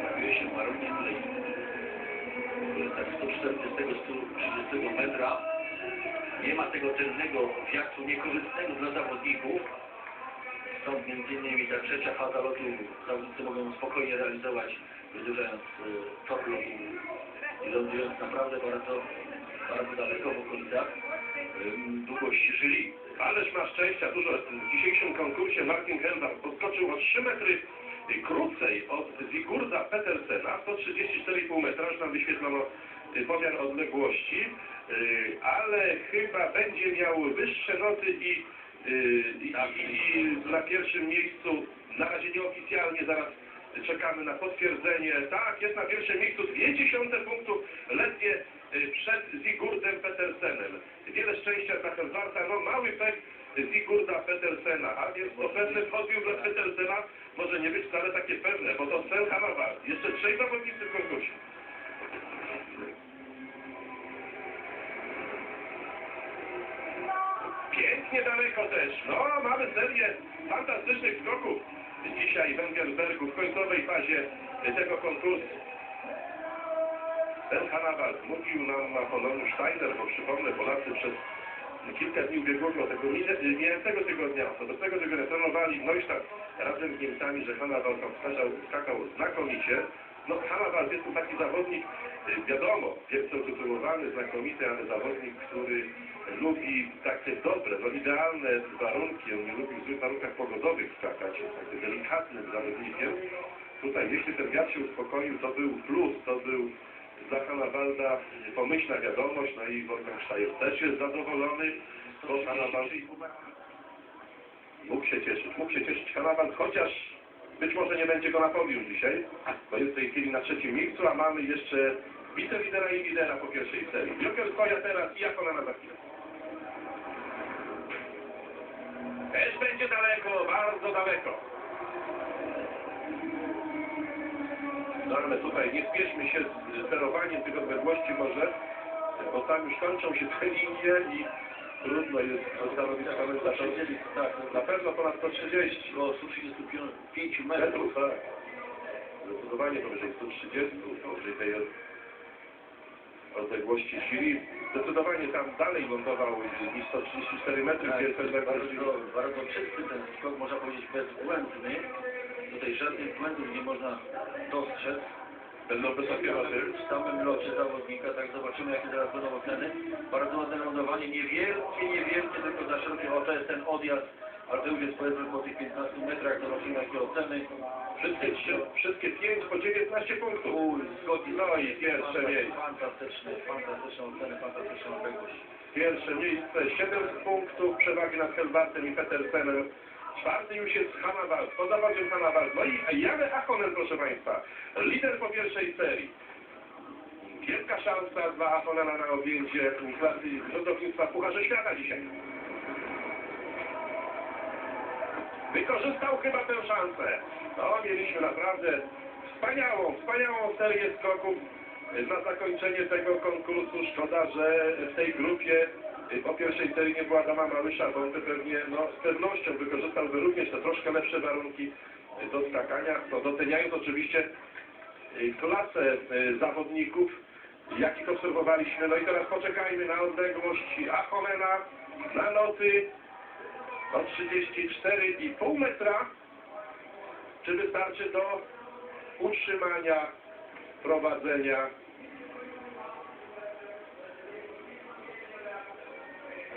Znajduje się warunki tutaj tak 140-130 metra. Nie ma tego cennego wiatru niekorzystnego dla zawodników. Stąd między innymi ta trzecia faza lotu zawodnicy mogą spokojnie realizować, wydłużając e, tor lotu i lądując naprawdę bardzo, bardzo daleko w okolicach długości żyli. Ależ ma szczęścia dużo. W dzisiejszym konkursie Martin Helbach podskoczył o 3 metry krócej od Zigurda Petersena, 134,5 metra, już nam wyświetlono y, pomiar odległości, y, ale chyba będzie miał wyższe noty i, y, i, i, na pierwszym miejscu, na razie nieoficjalnie, zaraz czekamy na potwierdzenie. Tak, jest na pierwszym miejscu dwie dziesiąte punktu ledwie y, przed Zigurdem Petersenem. Wiele szczęścia dla Helbarta, no mały pech Zigurda Petersena, a więc to pewne podium dla Petersena może nie być wcale takie pewne, bo to Sven Hammerwald. Jeszcze trzej zawodnicy w konkursie. Pięknie daleko też. No, mamy serię fantastycznych skoków dzisiaj w Engelbergu w końcowej fazie tego konkursu. Ten Hanawald mówił nam na Polonu Steiner, bo przypomnę, Polacy przez kilka dni ubiegłego, tego mijającego tygodnia, obecnego tygodnia trenowali w Neustadt razem z Niemcami, że Hanawald tam skakał, skakał znakomicie. No Hanawald jest to taki zawodnik, y, wiadomo, wielce utytułowany, znakomity, ale zawodnik, który lubi takie dobre, no idealne warunki, on nie lubi w złych warunkach pogodowych skakać, jest takim delikatnym zawodnikiem. Tutaj, jeśli ten wiatr się uspokoił, to był plus, to był dla Hanawalda pomyślna wiadomość, no i Wolfgang Steyer też jest zadowolony, bo Hanawald mógł się cieszyć, mógł się cieszyć Hanawald, chociaż być może nie będzie go na podium dzisiaj, bo jest w tej chwili na trzecim miejscu, a mamy jeszcze wicelidera i lidera po pierwszej serii. Joker Stoja teraz i Jakonana za chwilę. Też będzie daleko, bardzo daleko. Ale tutaj nie spieszmy się z sterowaniem tych odległości może, bo tam już kończą się te linie i trudno jest ustanowić komentator. Tak, na pewno ponad 130 Około 135 metrów, metrów. tak. Zdecydowanie powyżej 130, powyżej tej odległości Chili. Zdecydowanie tam dalej lądował niż 134 metry, Tak, gdzie jest bardzo, bardzo czysty ten skok, można powiedzieć bezbłędny. Tutaj żadnych błędów nie można dostrzec. Będą wysokie loty. W samym locie zawodnika, tak zobaczymy jakie teraz będą oceny. Bardzo ładne lądowanie, niewielkie, niewielkie, tylko za szerokie. O, to jest ten odjazd, ale już jest powiedzmy po tych 15 metrach, zobaczymy jakie oceny. Wszystkie, trzy, wszystkie 5 po 19 punktów. Uj, skoki, No i pierwsze miejsce. Fantastyczne, fantastyczne oceny, fantastyczna odległość. Pierwsze miejsce 7 punktów przewagi nad Helbartem i Petersenem. Czwarty już jest Hanawald, poza bowiem Hanawald. No i Jane Achonen, proszę Państwa, lider po pierwszej serii. Wielka szansa dla Achonena na objęcie klasy rzutownictwa w Pucharze Świata dzisiaj. Wykorzystał chyba tę szansę. No, mieliśmy naprawdę wspaniałą, wspaniałą serię skoków na zakończenie tego konkursu. Szkoda, że w tej grupie po pierwszej serii nie była Dama Malysza, bo on to pewnie, no, z pewnością wykorzystałby również te troszkę lepsze warunki y, do skakania, to doceniając oczywiście y, klasę y, zawodników, jakich obserwowaliśmy. No i teraz poczekajmy na odległość Achonena, na loty o 34,5 metra. Czy wystarczy do utrzymania prowadzenia?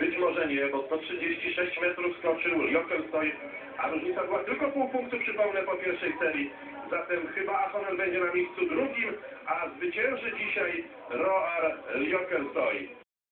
Być może nie, bo 136 metrów skoczył Joker stoi, a różnica była tylko pół punktu, przypomnę, po pierwszej serii. Zatem chyba Achonen będzie na miejscu drugim, a zwycięży dzisiaj Roar Joker stoi.